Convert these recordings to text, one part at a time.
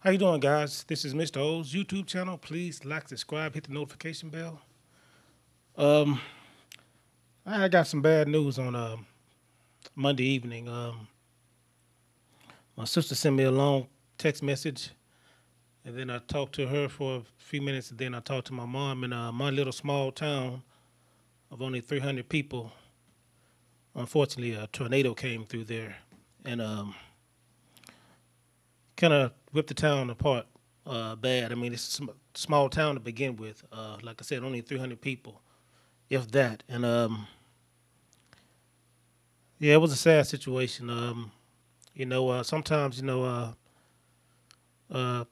How you doing, guys? This is Mr. O's YouTube channel. Please like, subscribe, hit the notification bell. Um, I got some bad news on um Monday evening. Um, my sister sent me a long text message, and then I talked to her for a few minutes, and then I talked to my mom in uh, my little small town of only 300 people. Unfortunately, a tornado came through there, and um, kind of ripped the town apart uh, bad. I mean, it's a sm- small town to begin with. Uh, like I said, only 300 people, if that. And um, yeah, it was a sad situation. Um, you know, uh, sometimes you know uh, uh,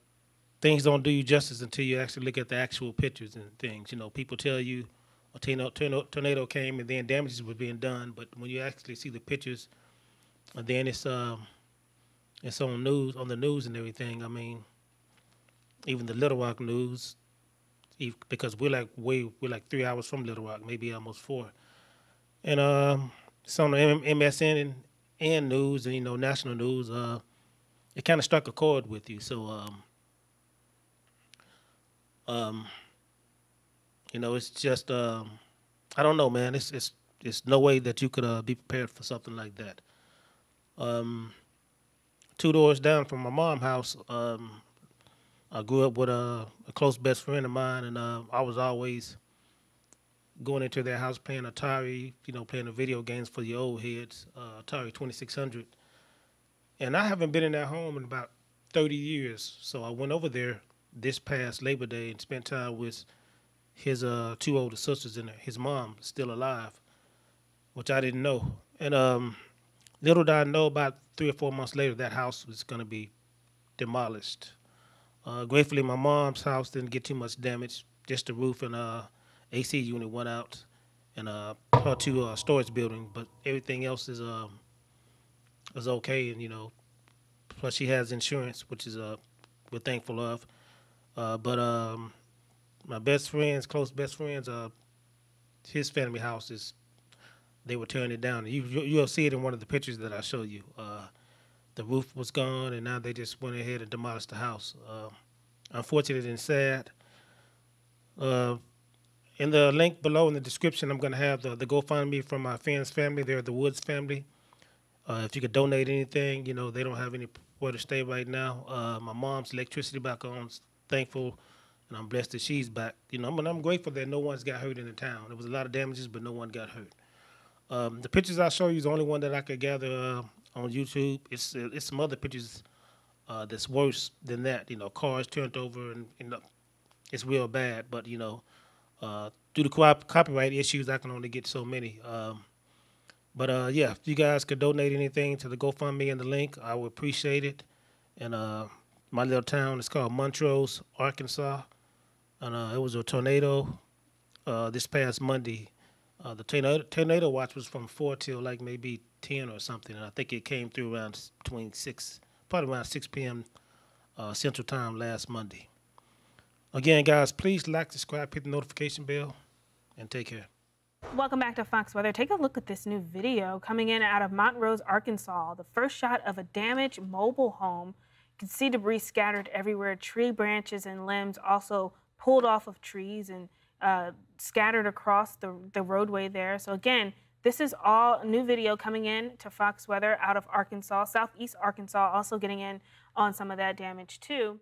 things don't do you justice until you actually look at the actual pictures and things. You know, people tell you a tornado, tornado, tornado came and then damages were being done, but when you actually see the pictures, then it's um, it's on news on the news and everything. I mean, even the Little Rock news, because we're like way we're like three hours from Little Rock, maybe almost four, and um, it's on the MSN and, and news and you know national news. Uh, it kind of struck a chord with you, so um, um, you know, it's just um, I don't know, man. It's it's it's no way that you could uh, be prepared for something like that. Um, two doors down from my mom's house, um, I grew up with a, a close best friend of mine, and uh, I was always going into their house playing Atari, you know, playing the video games for the old heads, uh, Atari 2600. And I haven't been in that home in about 30 years, so I went over there this past Labor Day and spent time with his uh, two older sisters and his mom, still alive, which I didn't know. And um, little did I know, about three or four months later, that house was going to be demolished. Uh, gratefully, my mom's house didn't get too much damage. Just the roof and uh, AC unit went out, and uh, her two uh, storage building. But everything else is um, is okay, and you know, plus she has insurance, which is uh, we're thankful of. Uh, but um, my best friends, close best friends, uh, his family house is they were tearing it down. You you- you'll see it in one of the pictures that I show you. Uh, the roof was gone, and now they just went ahead and demolished the house. Uh, unfortunate and sad. Uh, in the link below in the description, I'm going to have the, the GoFundMe from my fans family. They're the Woods family. Uh, if you could donate anything, you know they don't have anywhere to stay right now. Uh, my mom's electricity back on. Thankful, and I'm blessed that she's back. You know, I'm, I'm grateful that no one's got hurt in the town. There was a lot of damages, but no one got hurt. Um, the pictures I show you is the only one that I could gather uh, on YouTube. It's uh, it's some other pictures uh, that's worse than that. You know, cars turned over and it's real bad. But you know, due to cop- copyright issues, I can only get so many. Um, but uh, yeah, if you guys could donate anything to the GoFundMe and the link, I would appreciate it. And uh, my little town is called Montrose, Arkansas, and uh, it was a tornado this past Monday. Uh, the tornado, tornado watch was from four till like maybe ten or something, and I think it came through around between six, probably around six p.m. Uh, Central Time last Monday. Again, guys, please like, subscribe, hit the notification bell, and take care. Welcome back to Fox Weather. Take a look at this new video coming in out of Montrose, Arkansas. The first shot of a damaged mobile home. You can see debris scattered everywhere. Tree branches and limbs also pulled off of trees and uh, scattered across the, the roadway there. So again, this is all new video coming in to Fox Weather out of Arkansas, southeast Arkansas, also getting in on some of that damage too.